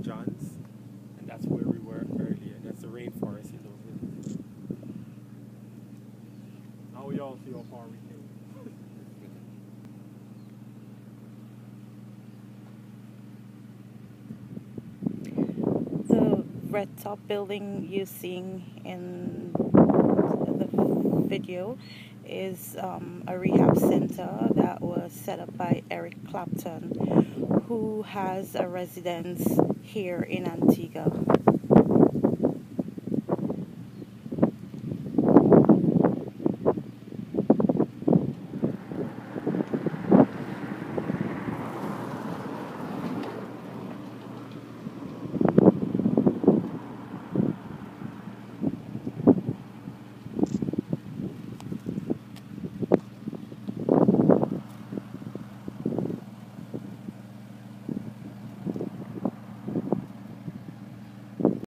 John's, and that's where we were earlier. That's the rainforest is over there. Now we all see how far we came. The red top building you seeing in the video is um, a rehab center that was set up by Eric Clapton, who has a residence here in Antigua.